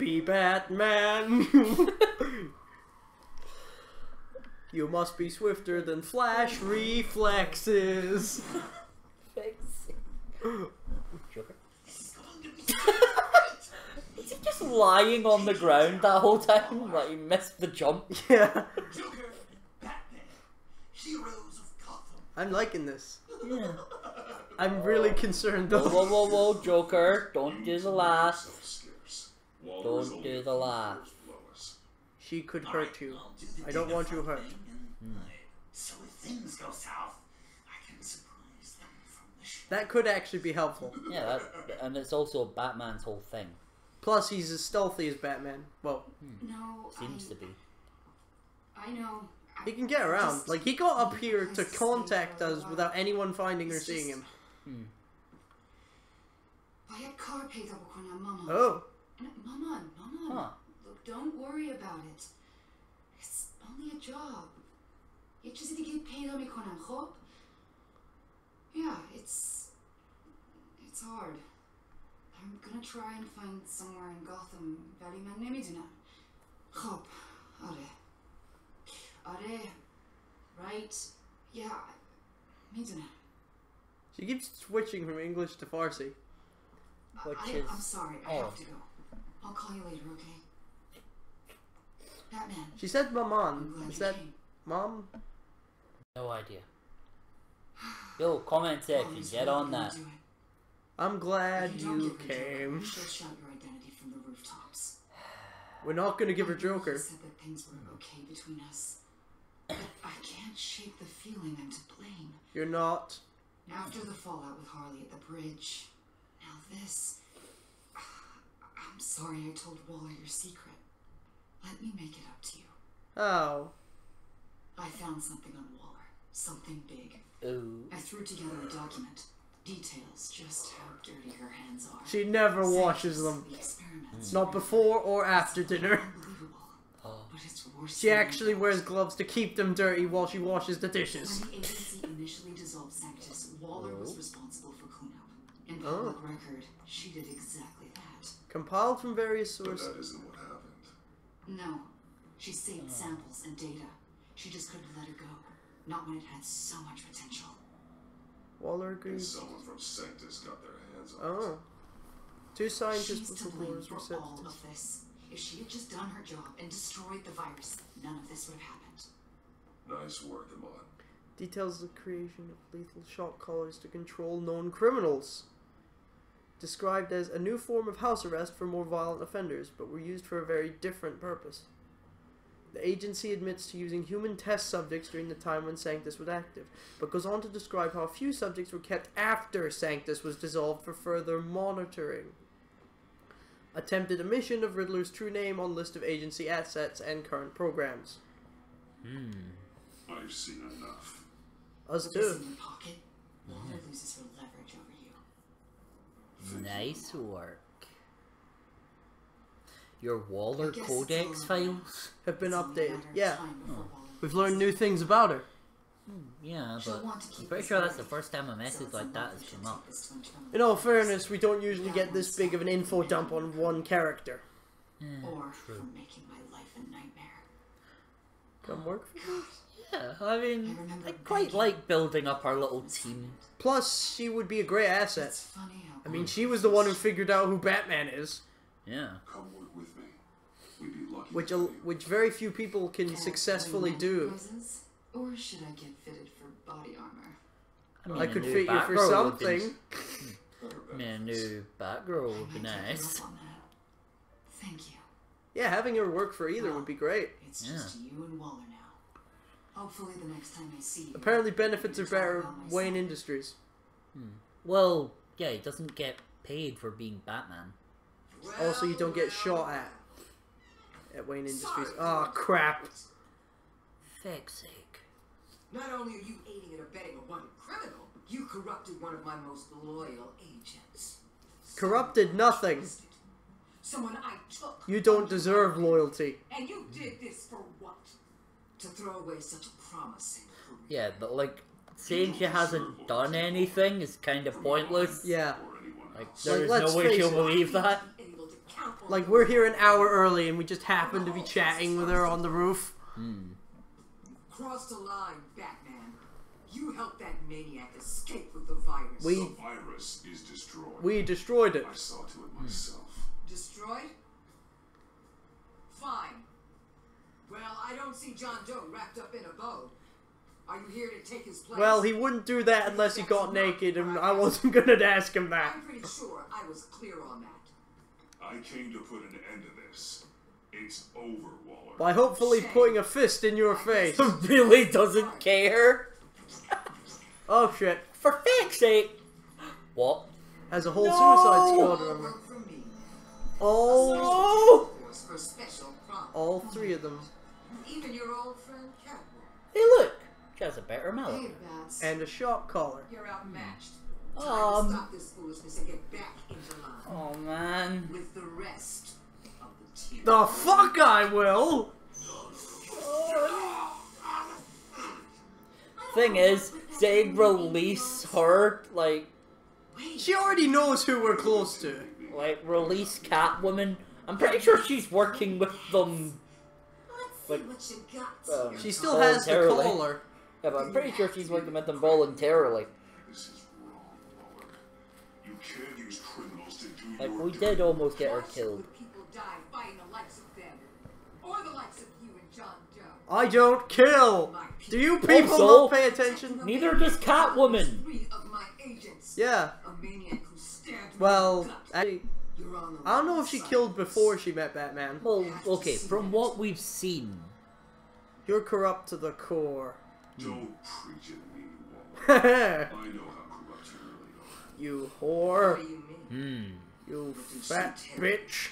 Be Batman. you must be swifter than Flash reflexes. Joker. Is he just lying on the ground that whole time? Like he missed the jump? Yeah, Joker, Batman, heroes of Gotham. I'm liking this. Yeah. I'm really concerned though. whoa, whoa, whoa, Joker. Don't do the laugh. So scarce. Waller is Don't do the few laugh. hours below us. She could hurt you. I'll do the I don't want you hurt. thing, and, uh, So if things go south, I can surprise them from the ship. That could actually be helpful. Yeah, that, and it's also Batman's whole thing. Plus, he's as stealthy as Batman. Well, No, Seems I, to be. I know. I he can get around. just- Like, he got up here to I stayed contact us without anyone finding or It's seeing just- him. Bayat car paid up with mama. Oh, No, Mama, Mama. Huh. Look, don't worry about it. It's only a job. You just need to get paid on me, hope. Yeah, it's it's hard. I'm gonna try and find somewhere in Gotham ولی من نمیدونم. خب، آره. آره. Right. Yeah. میدونم. she keeps switching from English to Farsi. Which I, is I'm sorry. I odd. have to go. I'll call you later, okay? Batman. She said I'm Maman. glad Is you that came. Mom? No idea. Yo, comment section, Promise get on that. I'm glad you don't you give her Joker, came. She'll shout your identity from the rooftops. We're not gonna give her I know you Joker. said that things were okay between us. But I can't shake the feeling I'm to blame. You're not. After the fallout with Harley at the bridge, now this. I'm sorry I told Waller your secret. Let me make it up to you. Oh. I found something on Waller. Something big. Ooh. I threw together a document. Details just how dirty her hands are. She never washes them. The experiments. Not before or after dinner. Unbelievable. Oh. But it's worse. She than I actually thought. wears gloves to keep them dirty while she washes the dishes. When the agency initially dissolved Sanctus, Waller was Oh. responsible for cleanup. In Oh. public record, she did exactly that. Compiled from various But sources. that isn't what happened. No, she saved oh. samples and data. She just couldn't let it go. Not when it had so much potential. Waller And agrees. someone from Sanctus got their hands on it. Oh. Two scientists She's to blame for were set all to of this. If she had just done her job and destroyed the virus, none of this would have happened. Nice work, Iman. details the creation of lethal shock collars to control known criminals. Described as a new form of house arrest for more violent offenders, but were used for a very different purpose. The agency admits to using human test subjects during the time when Sanctus was active, but goes on to describe how a few subjects were kept after Sanctus was dissolved for further monitoring. Attempted omission of Riddler's true name on list of agency assets and current programs. Hmm. I've seen enough. Us too. pocket, Waller loses her leverage over you. Nice work. Your Waller I Codex it's all right. files? Have been It's only a updated. Yeah. time before hmm. Waller We've learned new things about her. Hmm, yeah, She'll but I'm pretty sure that's the first time a message like that unlikely has come up. this to internal In all fairness, we don't usually get this big of an info dump on one character. Hmm. Or from making my life a nightmare. Come work for me. Oh, Yeah, I mean, I I quite begging like building up our little team. Plus, she would be a great It's asset. funny how I mean, she was the one who figured out who Batman is, Yeah. Come work with me. We'd be lucky. which to a, have you. which very few people can Can successfully do. roses? Or should I get fitted for body armor? I, mean, I a could new fit you for Batgirl be- something. Better I mean, a new Batgirl would be might take you nice. up on that. Thank you. Yeah, having her work for either would be great. It's Yeah. just you and Waller now. Hopefully, the next time I see you. Apparently, benefits are better about Wayne son. Industries. Hmm. Well, yeah, he doesn't get paid for being Batman. Also, you don't get shot at at Wayne Industries. Oh crap! Feck's sake. Not only are you aiding and abetting a wanted criminal, you corrupted one of my most loyal agents. Corrupted nothing. Someone I took. You don't deserve loyalty. And you did this for what? To throw away such a promising career. Yeah, but like, saying she hasn't done anything is kind of pointless. Yeah. Or anyone Like, else. there's let's no way she'll believe that. Able to count on Like we're here an hour early and we just happen to be chatting with her on the roof. Hmm. Cross the line, Batman. You helped that maniac escape with the virus. We- The virus is destroyed. We destroyed it. I saw to it hmm. myself. Destroyed? Fine. Well, I don't see John Doe wrapped up in a bow. Are you here to take his place? Well, he wouldn't do that unless he got naked, and I wasn't gonna ask him that. I'm pretty sure I was clear on that. I came to put an end to this. It's over, Waller. By hopefully putting a fist in your face. really doesn't care. Oh shit. For fuck's sake. What? Has a whole No! suicide squad on her. work for me. All, Oh! Force for special problems. all three of them. Even your old friend Catwoman. Hey, look. She has a better Hey, melody. Bats. And a shot collar. You're outmatched. Time Um. to stop this foolishness and get back into line Oh man. with the rest of the team. The fuck I will! Thing is, saying release her, like, She already knows who we're close to. like release Catwoman. I'm pretty sure she's working with them. Let's Like, what you got. Um, She still has the collar. Yeah, but I'm pretty sure she's working with them voluntarily. This is wrong, You can't use criminals to do Like your we dirty did almost get her killed. good people die fighting the likes of them? Or the likes of you and John Doe? I don't kill! Do you people Also- not pay attention? Neither does Catwoman. Three of my agents. Yeah. A maniac who stabbed me Well, in the gut. I, You're on the I don't know if she killed before she met Batman. Well, okay, from what we've seen, You're corrupt to the core. Don't preach at me, Waller. you I know how corrupt you really are. whore. What do you mean? hmm. You fat bitch.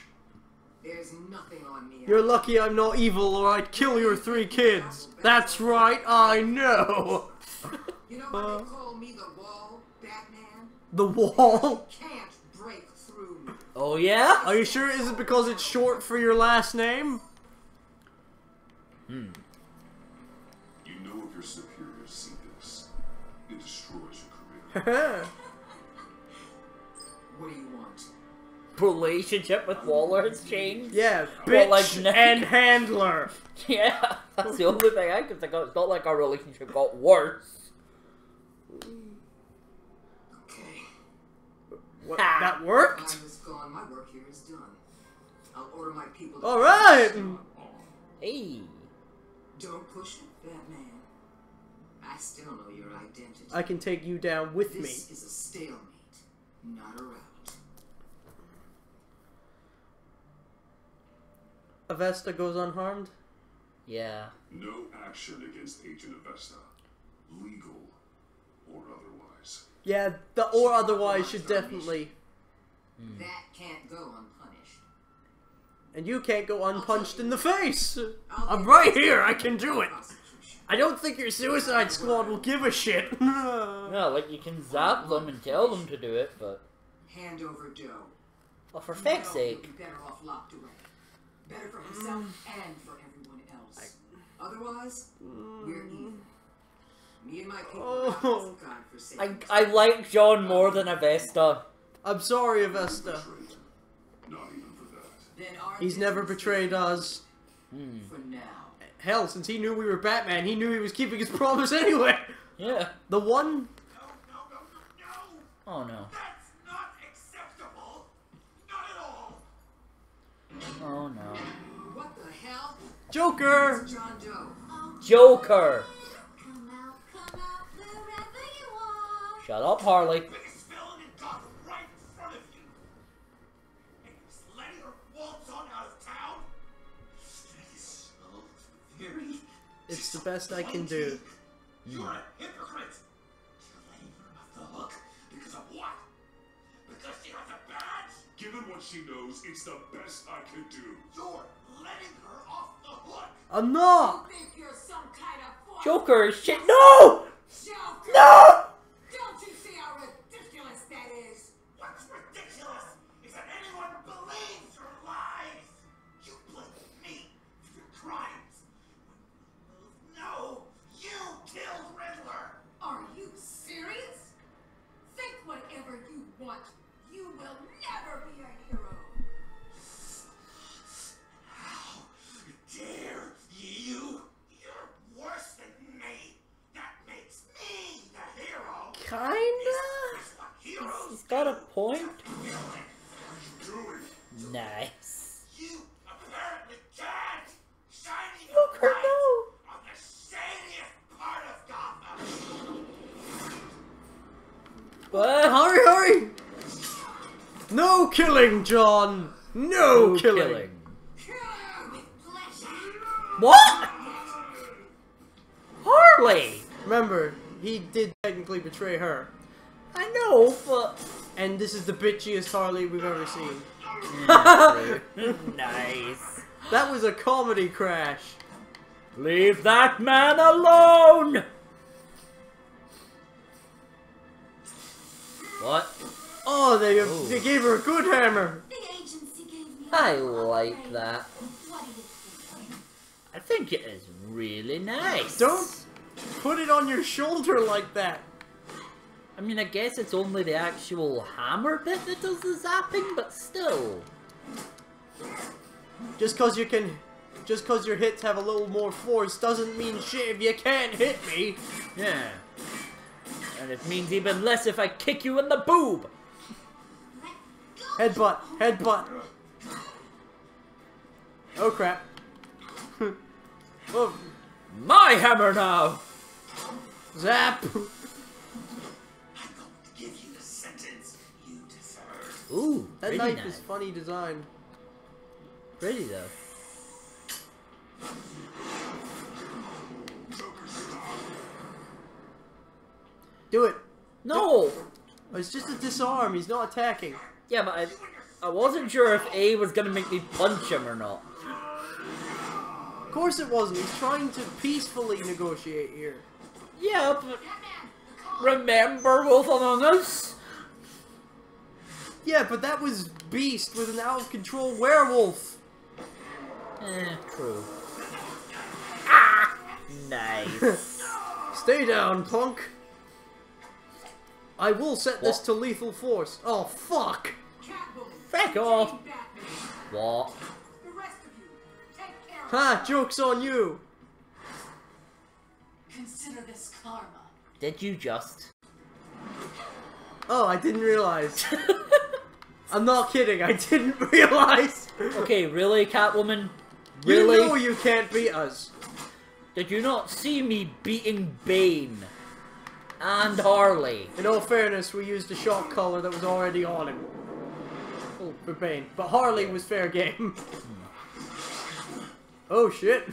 There's nothing on me. You're lucky I'm not evil or I'd kill your three kids. That's right, I know. You know what they call me the wall, Batman? The wall. Can't break through me. Oh yeah? Are you sure it isn't because it's short for your last name? Hmm. You know if your superiors see this, it destroys your career. yeah, What do you want? Relationship with Waller has changed. Yeah, bitch Well, like and handler. Yeah, that's the only thing I can think of. It's not like our relationship got worse. Okay. What, Ha. that worked? Time is gone. My work here is done. I'll order my people. to- All right. Hey. Don't push it, Batman. I still know your identity. I can take you down with me. This is a stalemate, not a rout. Avesta goes unharmed. Yeah. No action against Agent Avesta, legal or otherwise. Yeah, the or otherwise should definitely. Hmm. That can't go unpunished. And you can't go unpunched in the face. I'll I'm right here. I can do it. I don't think your Suicide Squad will give a shit. No, like you can zap them and tell them to do it, but Hand over Joe. well, oh, for You fuck's know sake. be better off locked away. Better for himself mm. and for everyone else. Otherwise, we're mm. even. Me and my people Oh. I, I like John more than Avesta. I'm sorry, Avesta. Betrayed. Not even for that. Then our He's never betrayed us. Hmm. For now. Hell, since he knew we were Batman, he knew he was keeping his promise anyway. Yeah. The one. No, no, no, no, no! Oh no. That's not acceptable! Not at all! Oh no. What the hell? Joker! John Doe. Joker! Is so very It's the best I can do. You're a hypocrite! You're letting her off the hook because of what? Because she has a badge? Given what she knows, it's the best I can do. You're letting her off the hook! I'm not! Think you're some kind of? Joker is shit. No! Joker! No! You will never be a hero. How dare you? You're worse than me. That makes me the hero. Kinda. He's got a point. Killing, John! No, No killing. With pleasure. What? Harley. Remember, he did technically betray her. I know, but And this is the bitchiest Harley we've ever seen. nice. That was a comedy crash. Leave that man alone. What? Oh, they Ooh. they gave her a good hammer. The agency gave me. I a like upgrade. that. What do you think? I think it is really nice. Don't put it on your shoulder like that. I mean, I guess it's only the actual hammer bit that does the zapping, but still. Just cause you can, just cause your hits have a little more force doesn't mean shit if you can't hit me. Yeah. And it means even less if I kick you in the boob. Headbutt, headbutt. Oh crap. oh, My hammer now. zap. I'm going to give you the sentence you deserve. Ooh, That pretty knife is funny design. Pretty though. Do it. No. It's just a disarm. He's not attacking. Yeah, but I, I wasn't sure if A was gonna make me punch him or not. Of course it wasn't. He's trying to peacefully negotiate here. Yeah, but Batman, the call. remember Wolf Among Us? Yeah, but that was Beast with an out of control werewolf. Eh, true. Ah, nice. Stay down, punk. I will set this to lethal force. Oh, fuck. Catwoman. Back off. What? The rest of you, take care Ha, joke's on you. Consider this karma. Did you just? Oh, I didn't realize. I'm not kidding, I didn't realize. Okay, really, Catwoman? Really? You know you can't beat us. Did you not see me beating Bane? And Harley? In all fairness, we used a shock collar that was already on him. Oh, for Bane. But Harley was fair game. oh shit.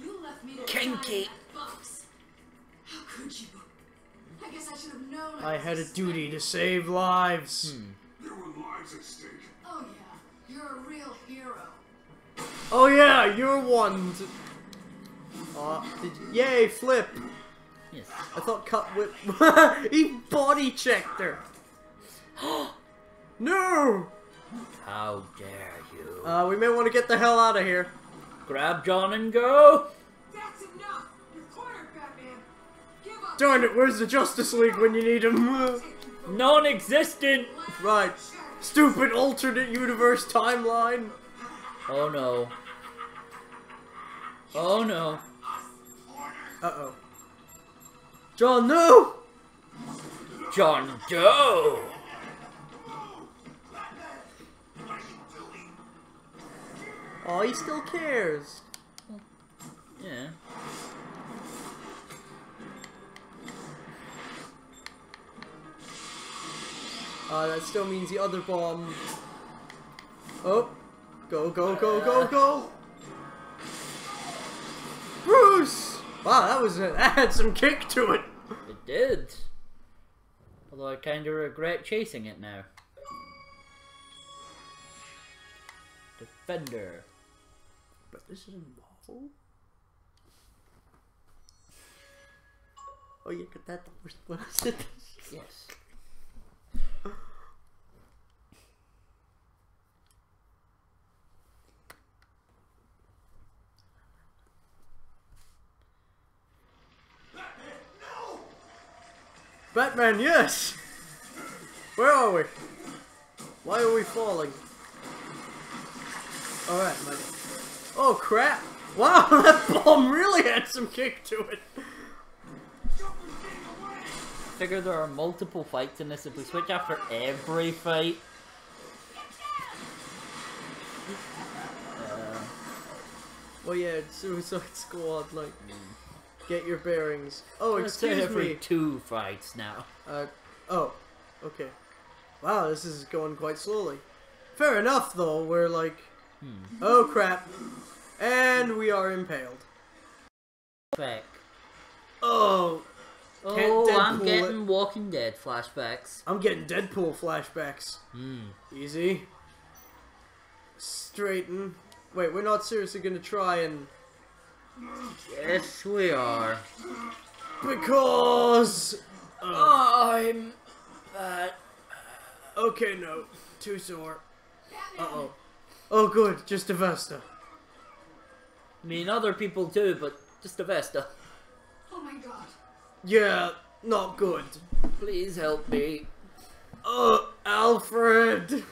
You left me to Kinky. die in that box. How could you? I guess I should have known. I was had a duty to save lives. Hmm. There were lives at stake. Oh yeah, you're a real hero. Oh yeah, you're one. To... Aw, did. Yay, flip. Yes. I thought cut whip. he body checked her. no. How dare you? Uh, we may want to get the hell out of here. Grab John and go! That's enough. You're cornered, Batman. Give up. Darn it, where's the Justice League when you need them? Non existent! right. Stupid alternate universe timeline. Oh no. Oh no. Uh oh. John, no! John Doe! Oh, he still cares. Yeah. Uh, that still means the other bomb. Oh. Go, go, go, go, go! Bruce! Wow, that was a, that had some kick to it. It did. Although I kinda regret chasing it now. Defender. But this is a novel? Oh, yeah, got that the first one I said this. Yes. Batman, no! Batman, yes! Where are we? Why are we falling? Alright, my... Oh, crap! Wow, that bomb really had some kick to it! I figure there are multiple fights in this. If we switch after every fight, uh, Well, yeah, it's Suicide Squad. Like, get your bearings. Oh, excuse every me. two fights now. Uh, oh, okay. Wow, this is going quite slowly. Fair enough, though. We're like, oh crap, and we are impaled. Back. Oh, Oh, I'm getting Walking Dead flashbacks. I'm getting Deadpool flashbacks. Hmm. Easy. Straighten. Wait, we're not seriously gonna try and Yes, we are. because. I'm. Uh, Okay, no, too sore. Uh oh. Good, just Avesta. I mean, other people too, but just Avesta. Oh my god. Yeah, not good. Please help me. Oh, Alfred.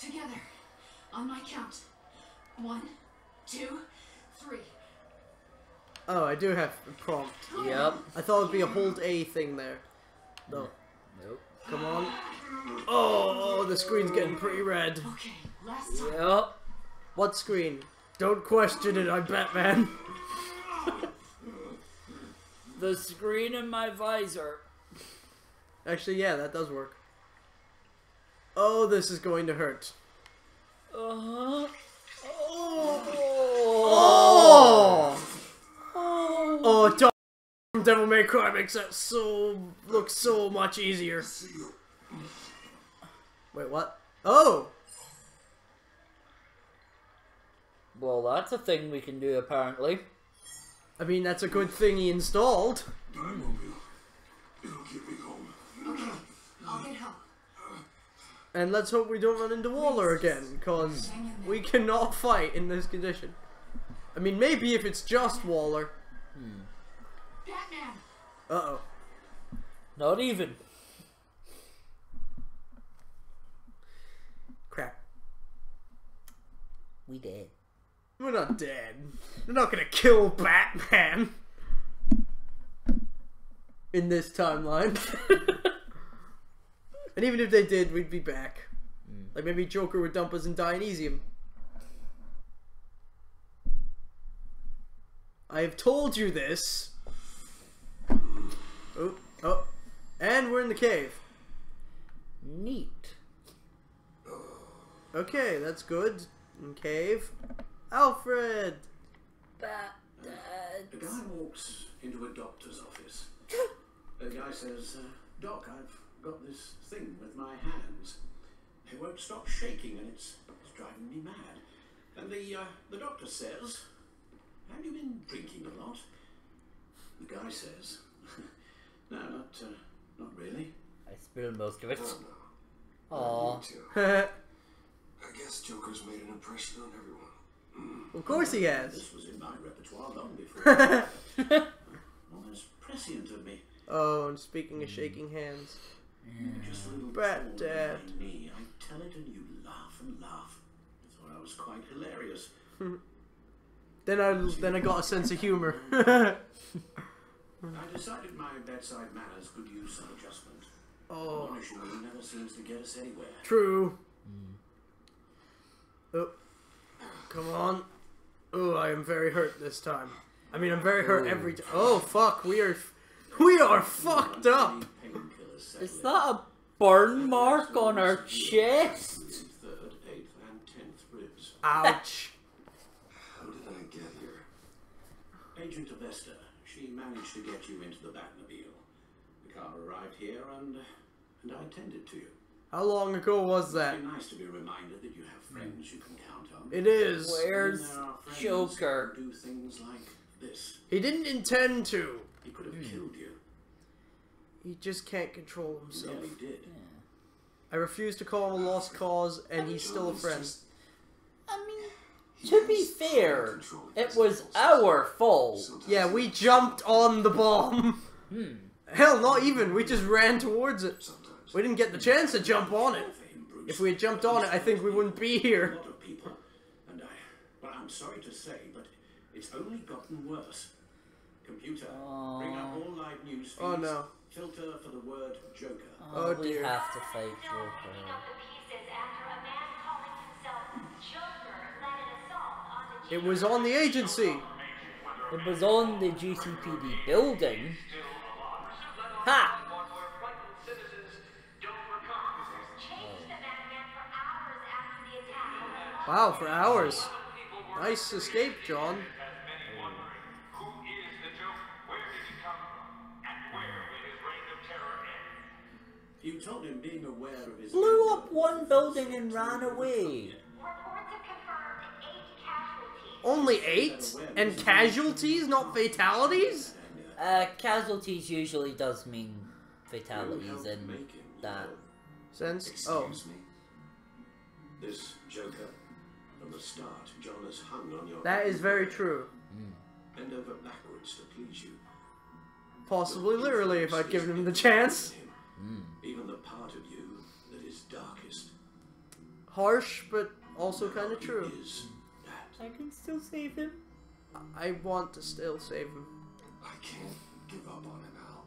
Together. On my count. One, two, three. Oh, I do have a prompt. Yep. I thought it'd be a hold A thing there. No. Nope. Come on. Oh, the screen's getting pretty red. Okay, last time. Yep. What screen? Don't question it, I'm Batman. The screen in my visor. Actually, yeah, that does work. Oh, this is going to hurt. Uh-huh. Oh! Oh, Dom- Devil May Cry makes that so look so much easier. Wait, what? Oh! Well, that's a thing we can do apparently. I mean, that's a good thing he installed. Batmobile. It'll get me home. Okay, I'll get help. And let's hope we don't run into Waller again, because we cannot fight in this condition. I mean, maybe if it's just Waller. Hmm. Batman! Uh oh. Not even. Crap. We did. We're not dead. We're not gonna kill Batman. In this timeline. and even if they did, we'd be back. Like maybe Joker would dump us in Dionysium. I have told you this. Oh, oh. And we're in the cave. Neat. Okay, that's good. In cave. Alfred! Bat A guy walks into a doctor's office. the guy says, uh, Doc, I've got this thing with my hands. They won't stop shaking and it's, it's driving me mad. And the, uh, the doctor says, Have you been drinking a lot? The guy says, No, not, uh, not really. I spilled most of it. Oh no. Me I guess Joker's made an impression on everyone. Hmm. Of course he has. This was in my repertoire long before. Almost prescient of me. Oh, and speaking of hmm. shaking hands. Just a little Brat dad. me. I tell it and you laugh and laugh. I thought I was quite hilarious. Then I then I got a sense of humor. Mm-hmm. I decided my bedside manners could use some adjustment. oh, Punishing me never seems to get us anywhere. true. Mm. Oh, come on. Oh, I am very hurt this time. I mean, I'm very hurt oh. every time. Oh fuck, we are we are fucked up. Is that a burn mark on her chest? Third, eighth, and tenth ribs. Ouch. How did I get here? Agent Avesta, she managed to get you into the Batmobile. The car arrived here and and I attended to you. How long ago was that? It's nice to be reminded that you have friends you can count on. It is. Where's When there Joker? Do things like this. He didn't intend to. He could have hmm. killed you. He just can't control He himself. nearly did. I refuse to call him a lost cause, and he's still a friend. just- I mean, to be fair, it was our fault. Yeah, we jumped on the bomb. Hmm. Hell, not even. We just ran towards it. We didn't get the chance to jump on it. For him, Bruce. If we had jumped on it, I think we wouldn't be A here. lot of people, and I, well, I'm sorry to say, but it's only gotten worse. Computer, bring up all five news oh, feeds. Oh, no. Filter for the word Joker. Oh, we dear. have to fight Still picking Joker. It was on the agency. It was on the GCPD building. Ha! chased the madman for hours after the attack. Wow, for hours. Nice escape, John. Who is the Joker? Where did he come from? And where will his reign of terror end? You told him being aware of his Blew up one building and ran away. Only eight? And casualties, not fatalities? Uh, casualties usually does mean fatalities in that. Sense? Oh. Excuse me. This Joker, from the start, John has hung on your. That is very true. Bend over backwards to please you. Possibly literally if I'd given him the chance. Even the part of you that is darkest Harsh, but also kind of true. is that. I can still save him. I want to still save him. I can't give up on him, Al.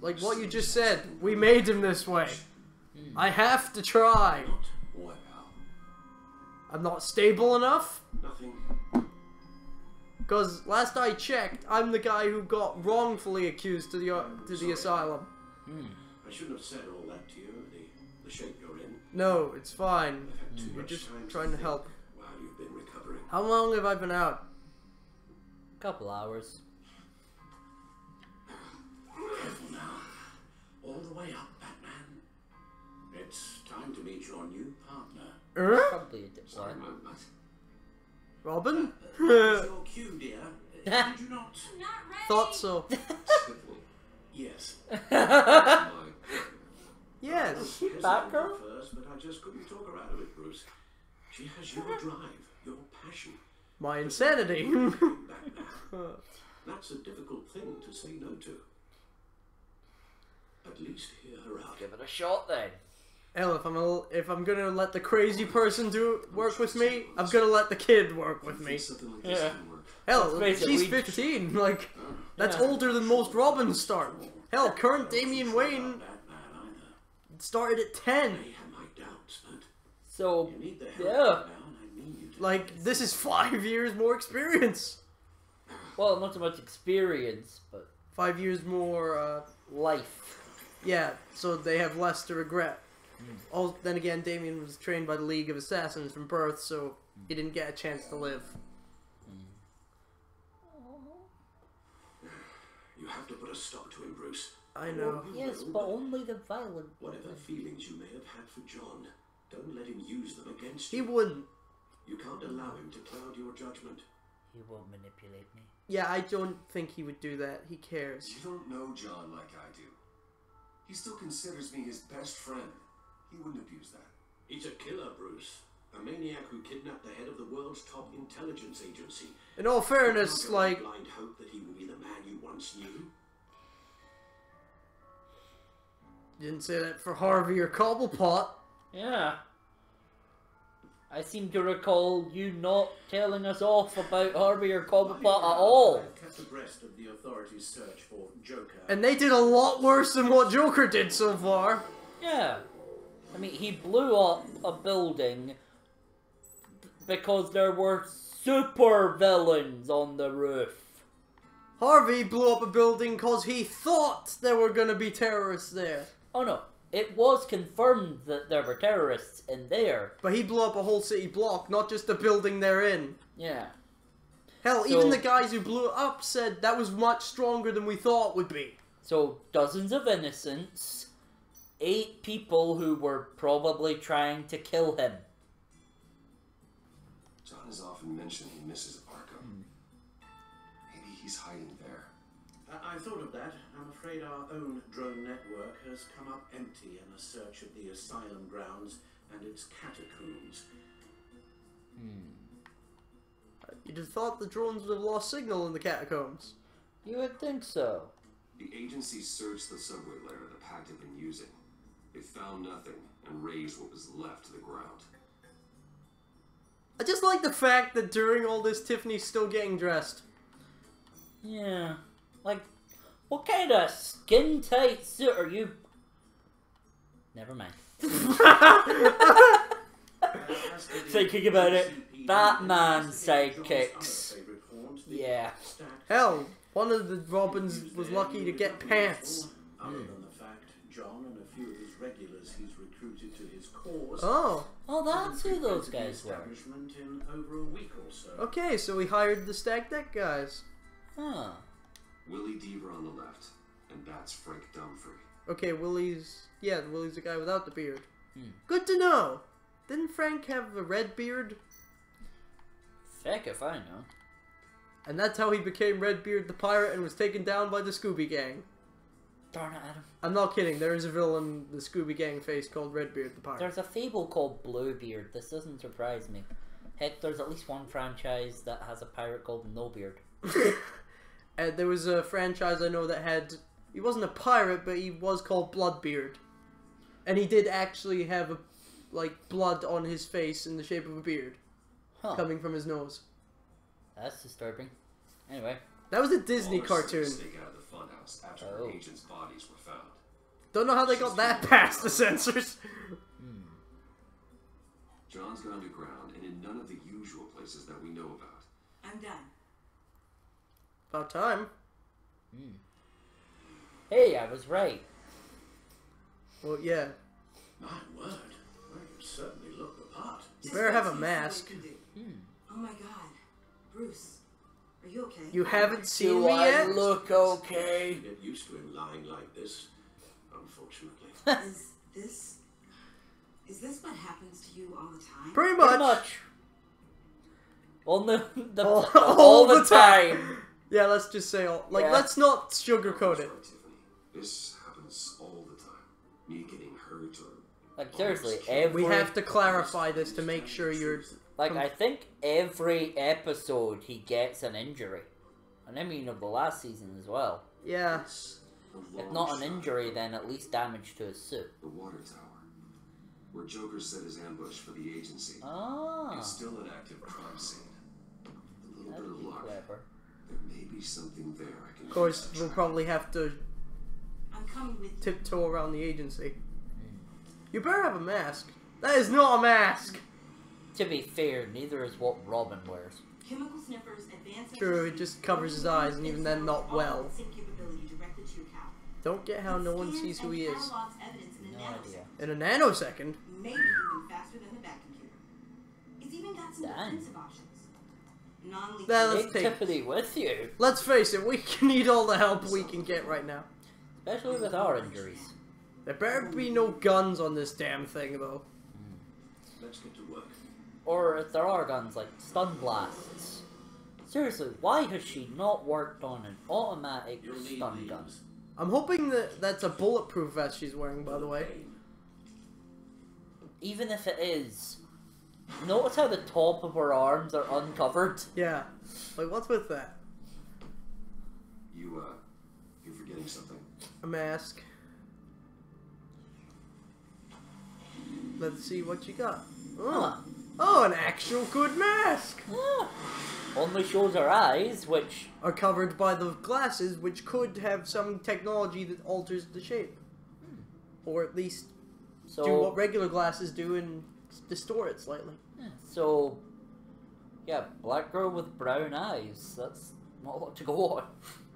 Like what you just said, we made him this way. I have to try. Not what, Al? I'm not stable enough? Nothing. Because last I checked, I'm the guy who got wrongfully accused to the uh, to the asylum. I shouldn't have said all that to you. The, the shape you're in. No, it's fine. I've had too We're just trying to think help. While you've been recovering. How long have I been out? A couple hours. Careful now. All the way up, Batman. It's time to meet your new partner. Er? Probably a dip Sorry, one. my, my, Robin? It's your cue, dear. Uh, Did you not? Not ready. Thought so. Yes. Yes. Hesitated Batgirl? First, but I just couldn't talk her out of it, Bruce. She has your drive, your passion. My insanity. Batman. That's a difficult thing to say no to. At least hear her out. Give it a shot then. Hell, if I'm a, if I'm gonna let the crazy person do work with me, I'm gonna let the kid work with me. something like this Yeah. Hell, Let's face it, she's 15. Like, ah. that's older than most Robins start. Hell, current Damian Wayne started at 10. I have my doubts, but So, you need the help Yeah. Right now, and I mean you to. Like, this is five years more experience. well, not so much experience, but Five years more, uh, life. yeah, so they have less to regret. All, then again, Damian was trained by the League of Assassins from birth, so he didn't get a chance to live. You have to put a stop to him, Bruce. I know. Yes, but only the violent. Whatever feelings you may have had for John, don't let him use them against you. He you. wouldn't. You can't allow him to cloud your judgment. He won't manipulate me. Yeah, I don't think he would do that. He cares. You don't know John like I do. He still considers me his best friend. He wouldn't abuse that. He's a killer, Bruce. A maniac who kidnapped the head of the world's top intelligence agency. In all fairness, You like, in blind hope that he will be the man you once knew. you didn't say that for Harvey or Cobblepot. Yeah. I seem to recall you not telling us off about Harvey or Cobblepot at all. I've kept abreast of the authorities' search for Joker. And they did a lot worse than what Joker did so far. Yeah. I mean, he blew up a building because there were super villains on the roof. Harvey blew up a building because he thought there were gonna be terrorists there. Oh no, it was confirmed that there were terrorists in there. But he blew up a whole city block, not just the building they're in. Yeah. Hell, So- even the guys who blew it up said that was much stronger than we thought would be. So, dozens of innocents, eight people who were probably trying to kill him. John has often mentioned he misses Arkham. Hmm. Maybe he's hiding there. I, I thought of that. I'm afraid our own drone network has come up empty in a search of the asylum grounds and its catacombs. Hmm. You'd have thought the drones would have lost signal in the catacombs. You would think so. The agency searched the subway layer the pact had been using. They found nothing and razed what was left to the ground. I just like the fact that during all this, Tiffany's still getting dressed. Yeah. Like, What kind of skin tight suit are you? Never mind. Thinking about it, Batman sidekicks. Yeah. Hell, one of the Robins was lucky to get pants. Hmm. Hmm. Other than the fact John and a few of his regulars he's recruited to his cause. Oh, Oh, that's who those guys were. Establishment in over a week or so. okay, so we hired the Stag Deck guys. Huh. Willie Deaver on the left, and that's Frank Dumfrey. Okay, Willie's. Yeah, Willie's the guy without the beard. Hmm. Good to know. Didn't Frank have a red beard? Heck if I know. And that's how he became Redbeard the pirate and was taken down by the Scooby Gang. Darn it, Adam. I'm not kidding. There is a villain the Scooby Gang face called Redbeard the pirate. There's a fable called Bluebeard. This doesn't surprise me. Heck, there's at least one franchise that has a pirate called No Beard. And there was a franchise I know that had. He wasn't a pirate, but he was called Bloodbeard. And he did actually have a, like blood on his face in the shape of a beard Huh. coming from his nose. That's disturbing. Anyway, That was a Disney Wallace cartoon. sent out of the funhouse after Oh. her agents' bodies were found. Don't know how they got that past the censors. Hmm. John's gone underground and in none of the usual places that we know about. I'm done. About time. Hmm. hey, I was right. Well, yeah. My word, well, you certainly look the part. You better have a mask. Hmm. Oh my god. Bruce, are you okay? You haven't seen Do me I yet? look okay? You get used to him lying like this, unfortunately. Is this. Is this what happens to you all the time? Pretty much. Pretty much. On the, the All- all, all the the time. time. Yeah, let's just say all. Like, Yeah. let's not sugarcoat it. Sorry, This happens all the time. Me getting hurt or Like seriously, every We have to clarify this to make sure you're. like I think every episode he gets an injury, and I mean of the last season as well. Yeah. If not an injury, then at least damage to his suit. The water tower, where Joker set his ambush for the agency. Ah, It's still an active crime scene. A little that'd bit of luck, clever. There may be something there I can. Of course, we'll probably have to I'm coming with you. tiptoe around the agency. Hmm. You better have a mask. That is not a mask. To be fair, neither is what Robin wears. Chemical sniffers, advanced True, it just covers his eyes, and even then not well. Sync capability directed to your cowl. Don't get how no one sees who he is. in a No nanosecond. idea. In a nanosecond. Maybe even faster than the back computer. It's even got some Dang. defensive options. Non-lethal. Let's Take take- Tiffany with you, Let's face it, we need all the help we can get right now. especially with our injuries. There better be no guns on this damn thing, though. Mm. Let's get to work. Or if there are guns, like stun blasts. Seriously, why has she not worked on an automatic You'll need stun gun? these. I'm hoping that that's a bulletproof vest she's wearing, by the way. Even if it is, notice how the top of her arms are uncovered. Yeah. Like, what's with that? You, uh, you're forgetting something. A mask. Let's see what you got. Huh. Oh, oh an actual good mask! Ah. Only shows her eyes, which Are covered by the glasses, which could have some technology that alters the shape. Or at least so do what regular glasses do and distort it slightly. so yeah, black girl with brown eyes. That's not a lot to go on.